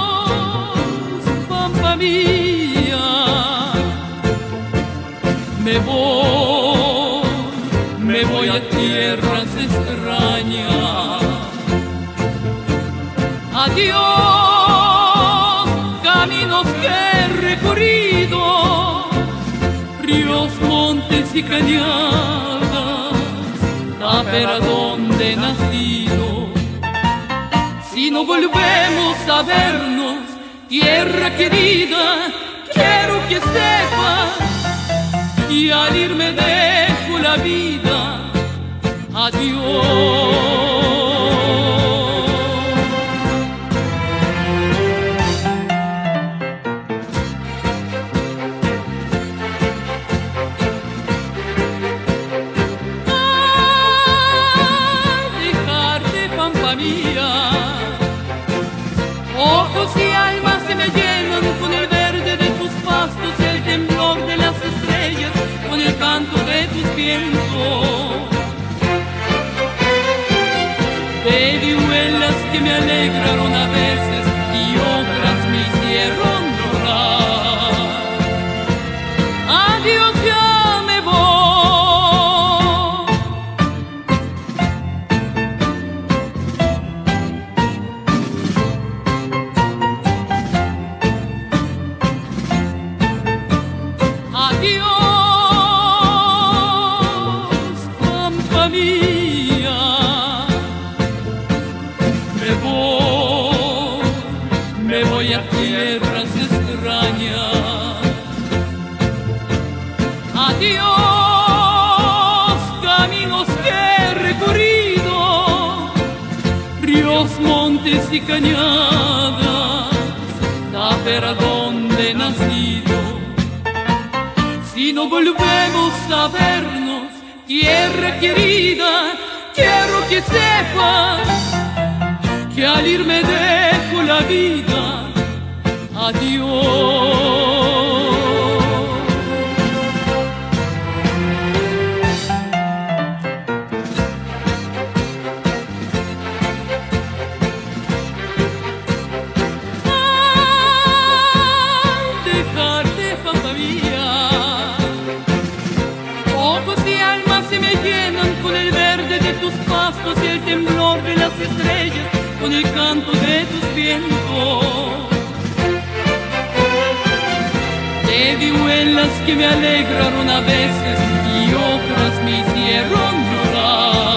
Adiós, papá mía, me voy, me voy a tierras extrañas. Adiós, caminos que he recorrido, ríos, montes y cañadas, saber a dónde he nacido. Si no volvemos a vernos, tierra querida, quiero que sepas y al irme dejo me Me voy, me voy a tierras extrañas. Adiós, caminos que he recorrido, ríos, montes y cañadas, saber a dónde he nacido. Si no volvemos a vernos, tierra querida, quiero que sepas que al irme dejo la vida. Adiós. Ay, dejarte, mía. Ojos y alma se me llenan con el verde de tus pastos y el temblor de las estrellas, con el canto de tus vientos. Te di vuelas que me alegraron a veces y otras me hicieron llorar.